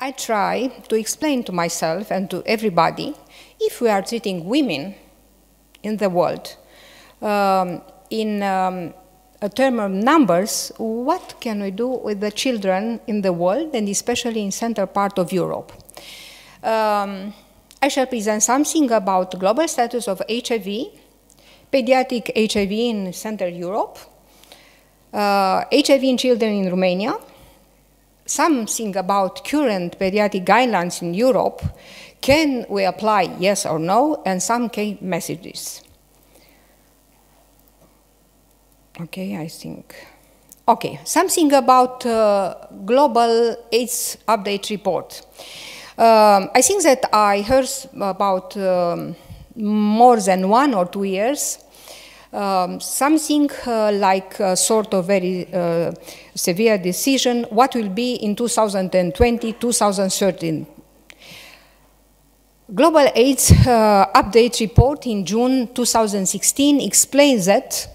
I try to explain to myself and to everybody if we are treating women in the world um, in um, a term of numbers, what can we do with the children in the world and especially in central part of Europe? Um, I shall present something about global status of HIV, pediatric HIV in Central Europe, uh, HIV in children in Romania, something about current pediatric guidelines in Europe, can we apply yes or no, and some key messages. Okay, I think. Okay, something about uh, global AIDS update report. Um, I think that I heard about um, more than one or two years um, something uh, like a sort of very uh, severe decision, what will be in 2020, 2013. Global AIDS uh, update report in June 2016 explains that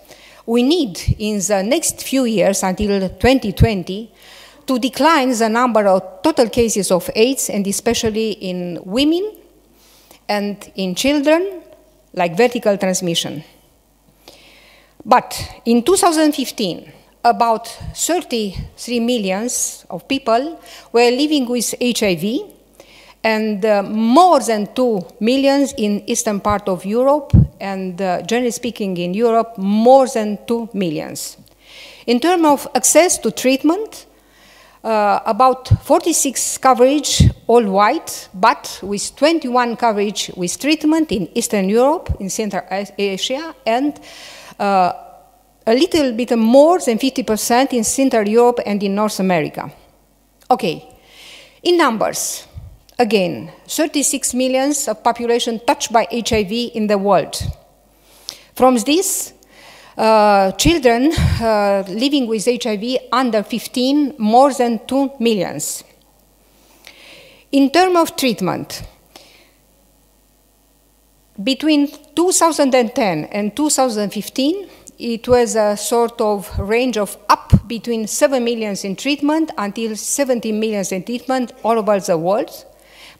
we need in the next few years until 2020 to decline the number of total cases of AIDS and especially in women and in children like vertical transmission. But in 2015, about 33 millions of people were living with HIV and uh, more than 2 millions in eastern part of Europe and uh, generally speaking in Europe, more than 2 millions. In terms of access to treatment, uh, about 46 coverage all white, but with 21 coverage with treatment in Eastern Europe, in Central Asia, and uh, a little bit more than 50% in Central Europe and in North America. Okay, in numbers, again, 36 millions of population touched by HIV in the world. From this, uh, children uh, living with HIV under 15, more than 2 millions. In terms of treatment, between 2010 and 2015, it was a sort of range of up between 7 million in treatment until 17 million in treatment all over the world,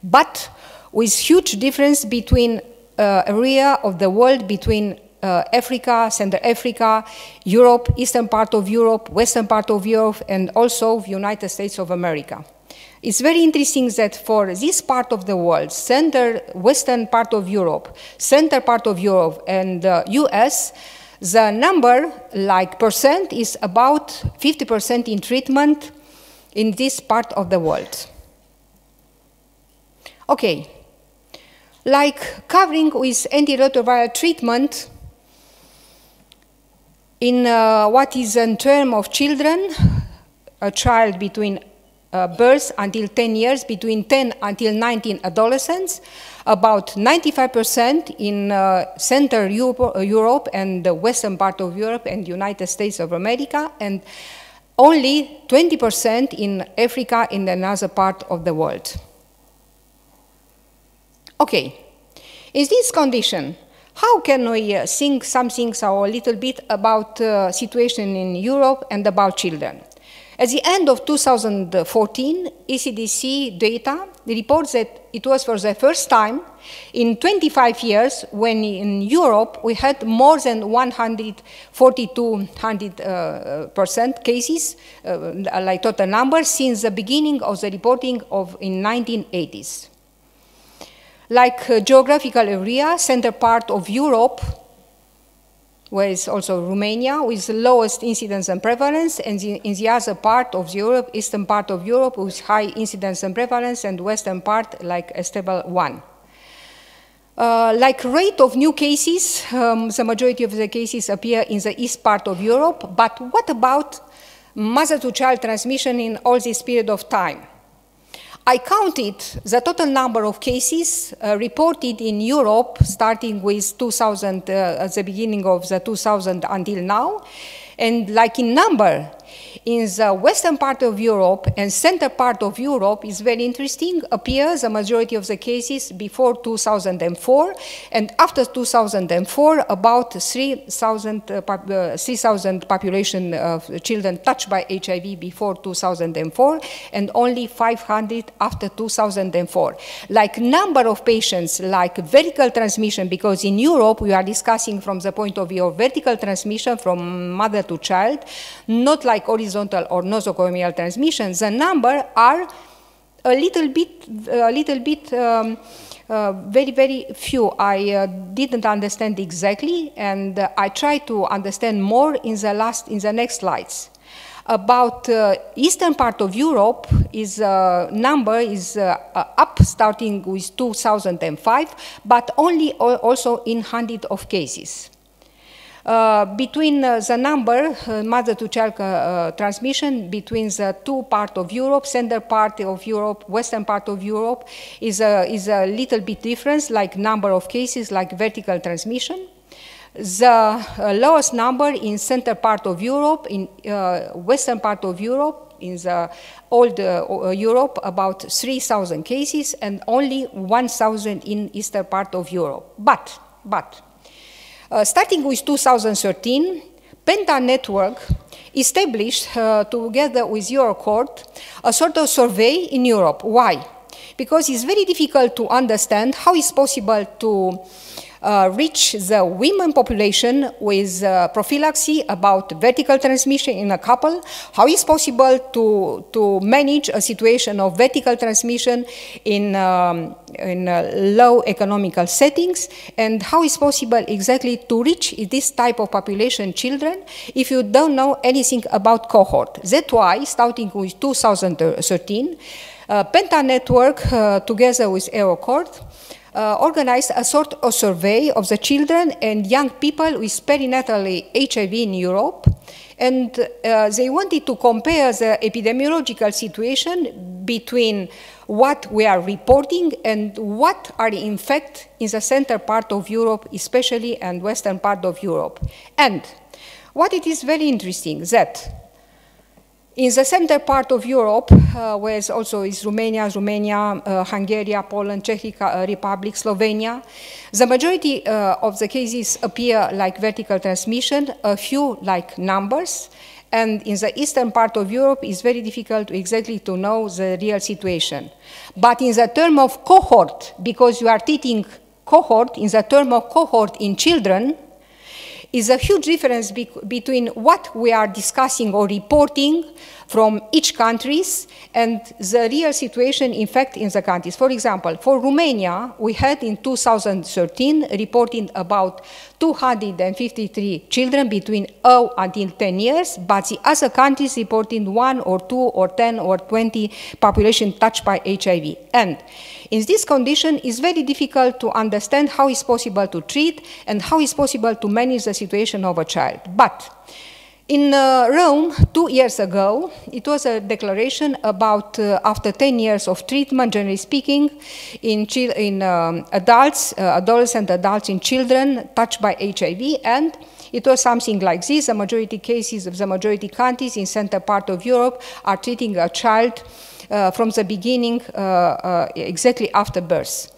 but with huge difference between uh, area of the world between uh, Africa, Central Africa, Europe, eastern part of Europe, western part of Europe, and also United States of America. It's very interesting that for this part of the world, center, western part of Europe, center part of Europe, and the uh, US, the number, like percent, is about 50% in treatment in this part of the world. Okay, like covering with antiretroviral treatment in uh, what is in term of children, a child between uh, birth until 10 years, between 10 until 19 adolescents, about 95% in uh, Central Europe, uh, Europe, and the western part of Europe and the United States of America, and only 20% in Africa in another part of the world. Okay, in this condition, how can we uh, think something or a little bit about uh, situation in Europe and about children? At the end of 2014, ECDC data reports that it was for the first time in 25 years when in Europe we had more than 14200 uh, percent cases, uh, like total number, since the beginning of the reporting of in 1980s. Like uh, geographical area, center part of Europe where is also Romania with the lowest incidence and prevalence, and the, in the other part of Europe, eastern part of Europe with high incidence and prevalence, and western part like a stable one. Uh, like rate of new cases, um, the majority of the cases appear in the east part of Europe, but what about mother-to-child transmission in all this period of time? I counted the total number of cases uh, reported in Europe starting with 2000, uh, at the beginning of the 2000 until now. And like in number, In the western part of Europe and center part of Europe is very interesting, appears a majority of the cases before 2004, and after 2004, about 3,000 uh, uh, 3, population of children touched by HIV before 2004, and only 500 after 2004. Like number of patients, like vertical transmission, because in Europe we are discussing from the point of view of vertical transmission from mother to child, not like horizontal or nosocomial transmission, the number are a little bit, a little bit um, uh, very, very few. I uh, didn't understand exactly, and uh, I try to understand more in the last, in the next slides. About uh, eastern part of Europe, is uh, number is uh, up starting with 2005, but only also in hundred of cases. Uh, between uh, the number, uh, mother-to-child transmission, between the two part of Europe, center part of Europe, western part of Europe, is a, is a little bit difference, like number of cases, like vertical transmission. The uh, lowest number in center part of Europe, in uh, western part of Europe, in the old uh, Europe, about 3,000 cases, and only 1,000 in eastern part of Europe. But, but, uh, starting with 2013, Penta Network established, uh, together with EuroCoord, a sort of survey in Europe. Why? Because it's very difficult to understand how it's possible to uh, reach the women population with uh, prophylaxis about vertical transmission in a couple, how is possible to, to manage a situation of vertical transmission in, um, in uh, low economical settings, and how is possible exactly to reach this type of population children if you don't know anything about cohort. That's why, starting with 2013, uh, Penta Network, uh, together with EuroCoord, uh, organized a sort of survey of the children and young people with perinatal HIV in Europe. And uh, they wanted to compare the epidemiological situation between what we are reporting and what are in fact in the center part of Europe, especially and western part of Europe. And what it is very interesting that in the center part of Europe, uh, where also is Romania, Romania, uh, Hungary, Poland, Czech uh, Republic, Slovenia, the majority uh, of the cases appear like vertical transmission, a few like numbers, and in the eastern part of Europe, it's very difficult exactly to know the real situation. But in the term of cohort, because you are treating cohort, in the term of cohort in children, is a huge difference be between what we are discussing or reporting from each countries and the real situation in fact in the countries. For example, for Romania, we had in 2013 reporting about 253 children between 0 until 10 years, but the other countries reporting 1 or 2 or 10 or 20 population touched by HIV. And in this condition, it's very difficult to understand how it's possible to treat and how it's possible to manage the situation of a child. But in uh, Rome, two years ago, it was a declaration about uh, after 10 years of treatment, generally speaking, in, in um, adults, uh, adolescent adults in children touched by HIV, and it was something like this. The majority cases of the majority countries in center part of Europe are treating a child uh, from the beginning, uh, uh, exactly after birth.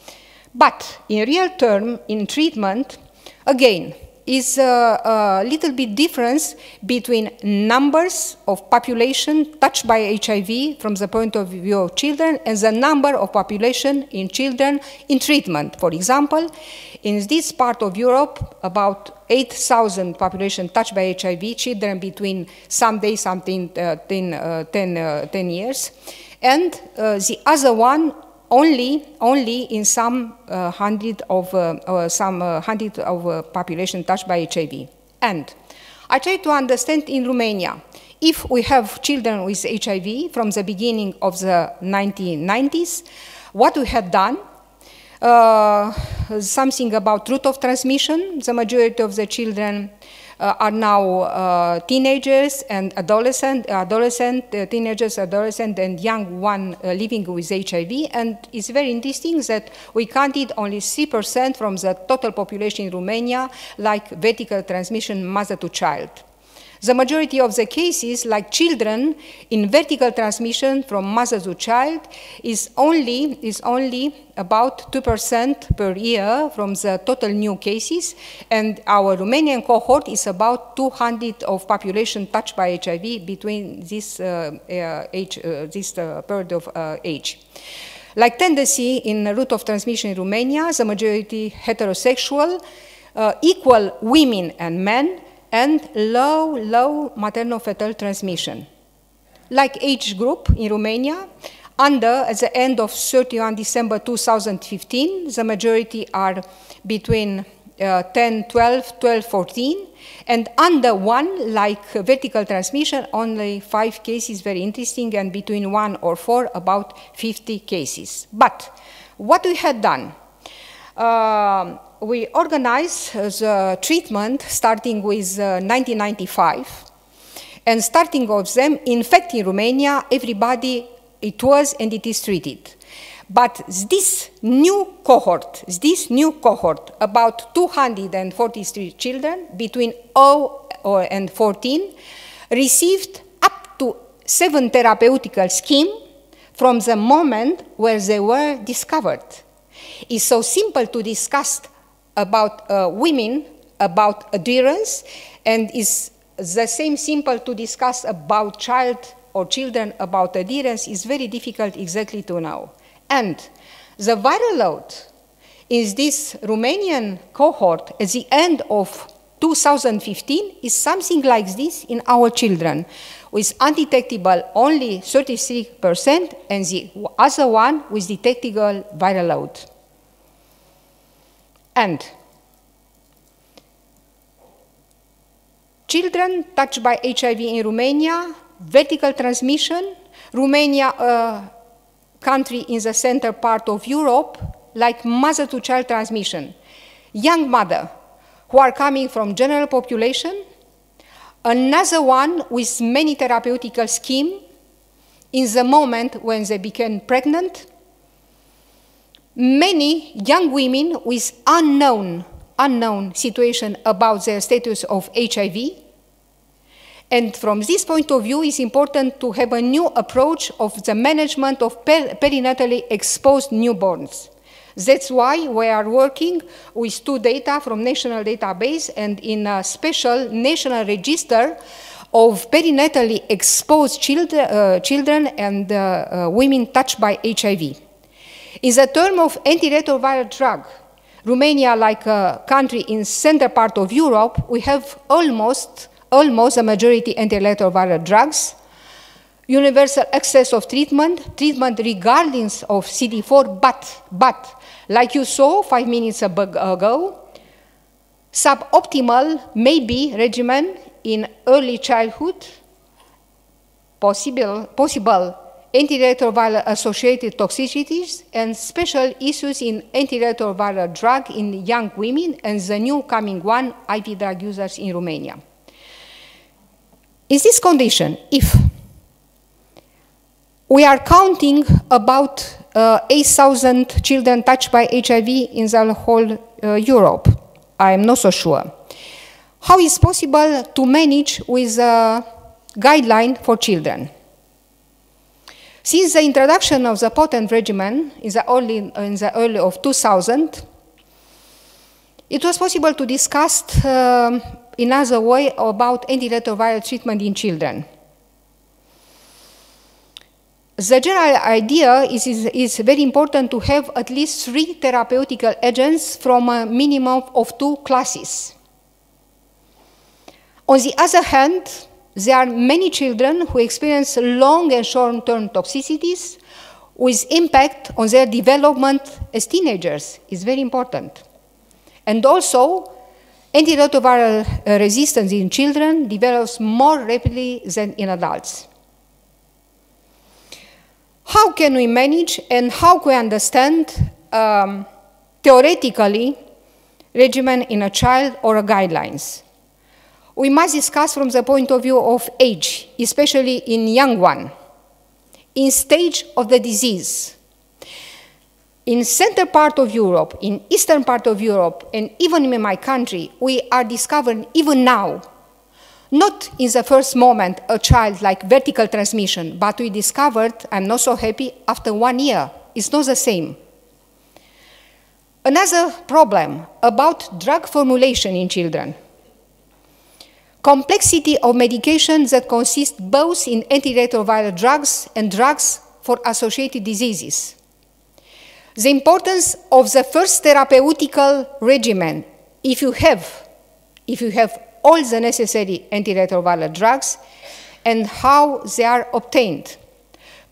But in real term, in treatment, again, is a, a, little bit difference between numbers of population touched by HIV from the point of view of children and the number of population in children in treatment. For example, in this part of Europe, about 8,000 population touched by HIV, children between some days, something uh, 10, uh, 10, uh, 10 years, and uh, the other one only, only in some uh, hundred of, uh, some uh, hundred of uh, population touched by HIV. And I try to understand in Romania, if we have children with HIV from the beginning of the 1990s, what we have done, uh, something about route of transmission, the majority of the children uh, are now uh, teenagers and adolescent, adolescent uh, teenagers, adolescent, and young one living with HIV. And it's very interesting that we counted only 3% from the total population in Romania, like vertical transmission mother to child. The majority of the cases, like children in vertical transmission from mother to child, is only, is only about 2% per year from the total new cases, and our Romanian cohort is about 200 of population touched by HIV between this uh, uh, age, uh, this uh, period of uh, age. Like tendency in route of transmission in Romania, the majority heterosexual, uh, equal women and men, and low, low maternal-fetal transmission. Like age group in Romania, under, at the end of 31 December 2015, the majority are between uh, 10, 12, 12, 14, and under one, like vertical transmission, only five cases, very interesting, and between one or four, about 50 cases. But what we had done, uh, we organized the treatment starting with uh, 1995, and starting of them, in fact, in Romania, everybody, it was and it is treated. But this new cohort, this new cohort, about 243 children between 0 and 14, received up to seven therapeutical scheme from the moment where they were discovered. It's so simple to discuss about uh, women, about adherence, and is the same simple to discuss about child or children about adherence is very difficult exactly to know. And the viral load in this Romanian cohort at the end of 2015 is something like this in our children, with undetectable only 33% and the other one with detectable viral load. And children touched by HIV in Romania, vertical transmission, Romania, a country in the center part of Europe, like mother-to-child transmission. Young mother who are coming from general population, another one with many therapeutical scheme in the moment when they became pregnant, many young women with unknown, unknown situation about their status of HIV. And from this point of view, it's important to have a new approach of the management of per perinatally exposed newborns. That's why we are working with two data from national database and in a special national register of perinatally exposed children, uh, children and uh, uh, women touched by HIV. In the term of antiretroviral drug, Romania, like a country in center part of Europe, we have almost, almost a majority antiretroviral drugs, universal access of treatment, treatment regardless of CD4, but, but, like you saw five minutes ago, suboptimal maybe regimen in early childhood, possible, possible antiretroviral associated toxicities and special issues in antiretroviral drug in young women and the new coming one, IV drug users in Romania. In this condition, if we are counting about uh, 8,000 children touched by HIV in the whole uh, Europe, I am not so sure. How is possible to manage with a guideline for children? Since the introduction of the potent regimen in the early, in the early of 2000, it was possible to discuss um, in other way about antiretroviral treatment in children. The general idea is, is, is, very important to have at least three therapeutical agents from a minimum of two classes. On the other hand, there are many children who experience long and short-term toxicities with impact on their development as teenagers is very important. And also, antiretroviral uh, resistance in children develops more rapidly than in adults. How can we manage and how can we understand um, theoretically regimen in a child or a guidelines? We must discuss from the point of view of age, especially in young one, in stage of the disease. In center part of Europe, in eastern part of Europe, and even in my country, we are discovering even now not in the first moment a child like vertical transmission, but we discovered, I'm not so happy, after one year. It's not the same. Another problem about drug formulation in children. Complexity of medication that consist both in antiretroviral drugs and drugs for associated diseases. The importance of the first therapeutical regimen, if you have, if you have all the necessary antiretroviral drugs, and how they are obtained.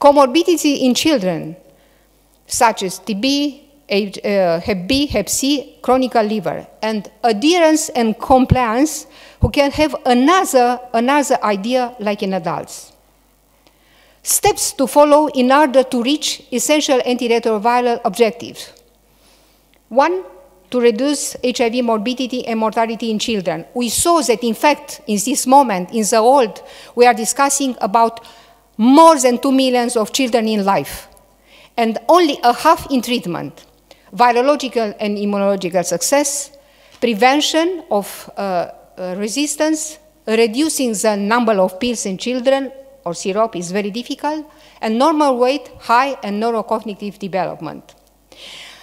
Comorbidity in children, such as TB, Uh, hep B, Hep C, chronic liver, and adherence and compliance, who can have another, another idea like in adults. Steps to follow in order to reach essential antiretroviral objectives. One, to reduce HIV morbidity and mortality in children. We saw that, in fact, in this moment, in the old, we are discussing about more than 2 millions of children in life, and only a half in treatment. Virological and immunological success, prevention of uh, uh, resistance, reducing the number of pills in children or syrup is very difficult, and normal weight, high and neurocognitive development.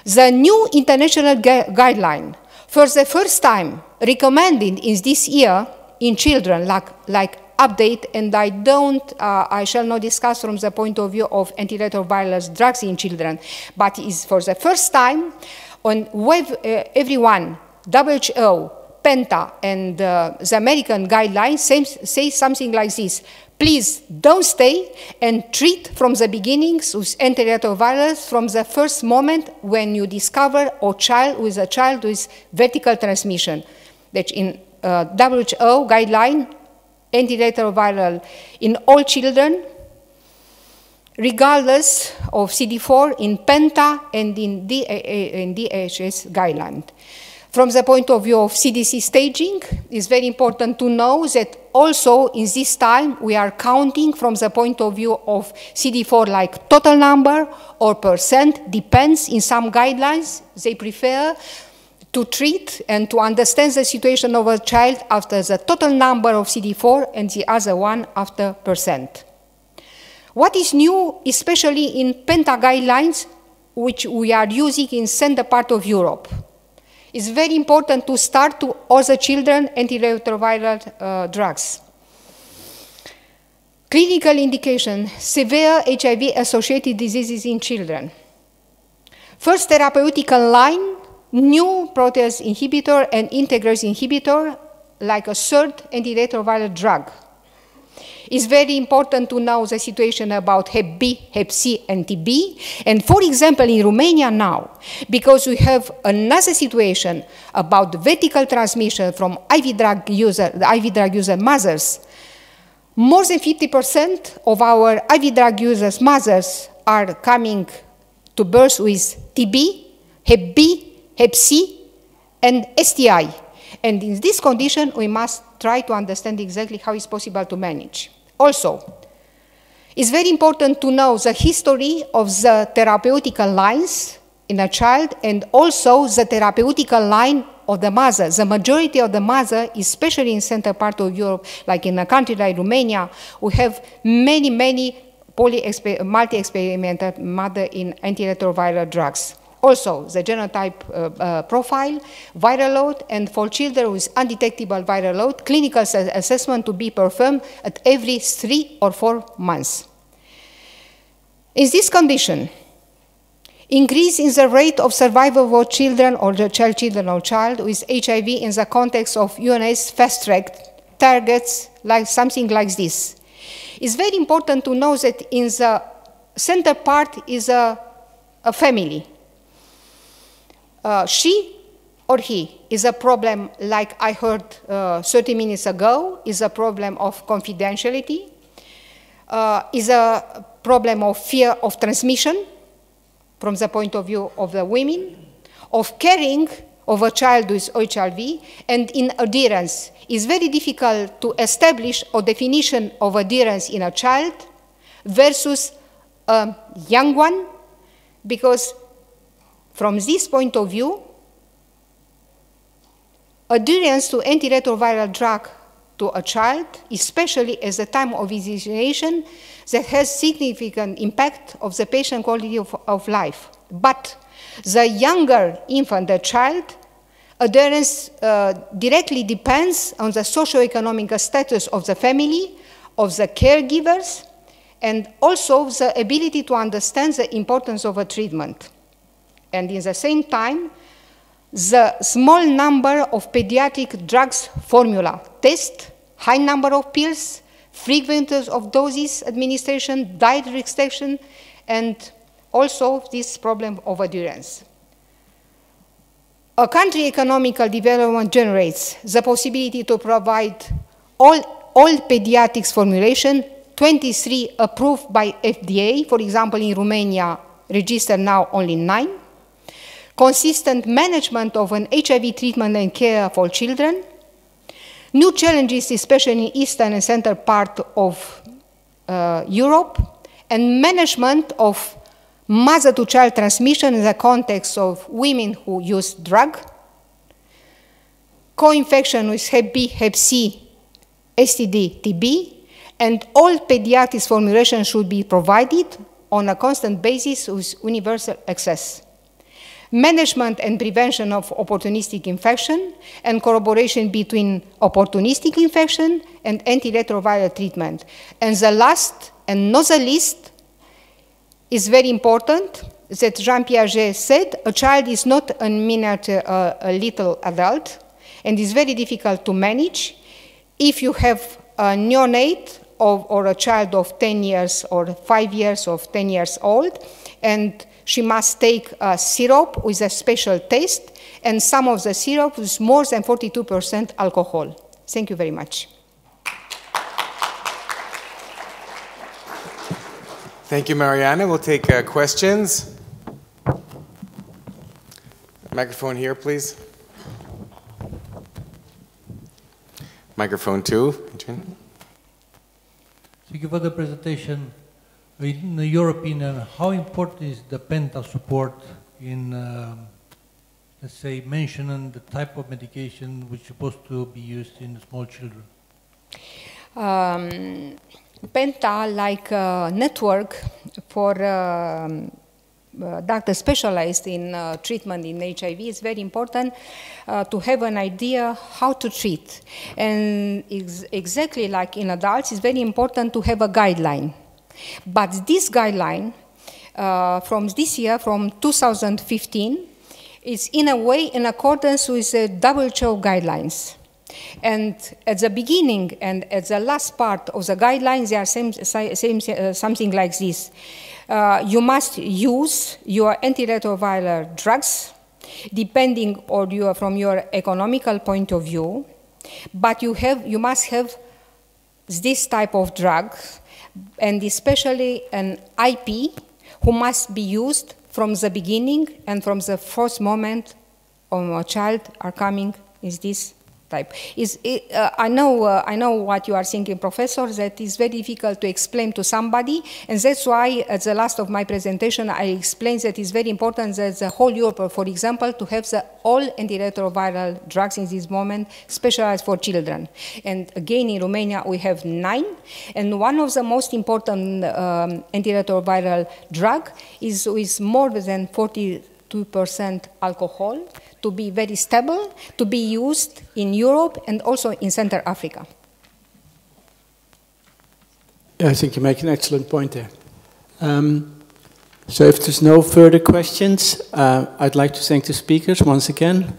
The new international gu guideline, for the first time recommended in this year in children, like, like update, and I don't, uh, I shall not discuss from the point of view of antiretroviral drugs in children, but is for the first time on web, uh, everyone, WHO, PENTA, and uh, the American guidelines say, say something like this. Please don't stay and treat from the beginnings with antiretrovirals from the first moment when you discover a child with a child with vertical transmission. That in uh, WHO guideline, antiretroviral in all children, regardless of CD4 in PENTA and in, DHS guideline. From the point of view of CDC staging, it's very important to know that also in this time we are counting from the point of view of CD4 like total number or percent, depends in some guidelines. They prefer to treat and to understand the situation of a child after the total number of CD4 and the other one after percent. What is new, especially in PENTA guidelines, which we are using in center part of Europe? It's very important to start to other children antiretroviral uh, drugs. Clinical indication, severe HIV-associated diseases in children. First therapeutical line, new protease inhibitor and integrase inhibitor, like a third antiretroviral drug. It's very important to know the situation about Hep B, Hep C, and TB. And for example, in Romania now, because we have another situation about vertical transmission from IV drug user, the IV drug user mothers, more than 50% of our IV drug users mothers are coming to birth with TB, Hep B, Hep C, and STI. And in this condition, we must try to understand exactly how it's possible to manage. Also, it's very important to know the history of the therapeutical lines in a child and also the therapeutical line of the mother. The majority of the mother, especially in central part of Europe, like in a country like Romania, we have many, many multi-experimental mother in antiretroviral drugs. Also, the genotype uh, uh, profile, viral load, and for children with undetectable viral load, clinical assessment to be performed at every three or four months. In this condition, increase in the rate of survival of children or the child children or child with HIV in the context of UNAIDS fast track targets like something like this. It's very important to know that in the center part is a, a family uh, she or he is a problem like I heard uh, 30 minutes ago, is a problem of confidentiality, uh, is a problem of fear of transmission from the point of view of the women, of caring of a child with HIV, and in adherence. It's very difficult to establish a definition of adherence in a child versus a young one, because from this point of view, adherence to antiretroviral drug to a child, especially at the time of initiation, that has significant impact of the patient quality of, of life. But the younger infant, the child, adherence uh, directly depends on the socioeconomic status of the family, of the caregivers, and also the ability to understand the importance of a treatment. And in the same time, the small number of pediatric drugs formula test, high number of pills, frequency of doses administration, diet restriction, and also this problem of adherence. A country economical development generates the possibility to provide all, all pediatrics formulation, 23 approved by FDA, for example, in Romania, registered now only nine, consistent management of an HIV treatment and care for children, new challenges, especially in eastern and central part of uh, Europe, and management of mother-to-child transmission in the context of women who use drug, co-infection with Hep B, Hep C, STD, TB, and all pediatric formulations should be provided on a constant basis with universal access. Management and prevention of opportunistic infection and corroboration between opportunistic infection and antiretroviral treatment. And the last and not the least is very important that Jean Piaget said, a child is not a miniature, uh, a little adult, and is very difficult to manage. If you have a neonate of, or a child of 10 years or 5 years or 10 years old, and she must take a syrup with a special taste, and some of the syrup is more than 42% alcohol. Thank you very much. Thank you, Mariana. We'll take uh, questions. Microphone here, please. Microphone two. Thank you for the presentation. In your opinion, how important is the penta support in, um, let's say, mentioning the type of medication which is supposed to be used in small children? Um, Penta, like a network for uh, doctors specialized in uh, treatment in HIV, is very important uh, to have an idea how to treat. And ex exactly like in adults, it's very important to have a guideline. But this guideline uh, from this year, from 2015, is in a way in accordance with the WHO guidelines. And at the beginning and at the last part of the guidelines, they are same, same, uh, something like this. Uh, you must use your antiretroviral drugs, depending on your, from your economical point of view, but you, have, you must have this type of drug, and especially an IP, who must be used from the beginning and from the first moment of a child are coming is this type. Is, uh, I, know, uh, I know what you are thinking, Professor, that is very difficult to explain to somebody, and that's why at the last of my presentation I explained that it's very important that the whole Europe, for example, to have the all antiretroviral drugs in this moment specialized for children. And again, in Romania, we have nine, and one of the most important um, antiretroviral drug is with more than 42% alcohol, to be very stable, to be used in Europe and also in Central Africa. I think you make an excellent point there. Um, so if there's no further questions, uh, I'd like to thank the speakers once again.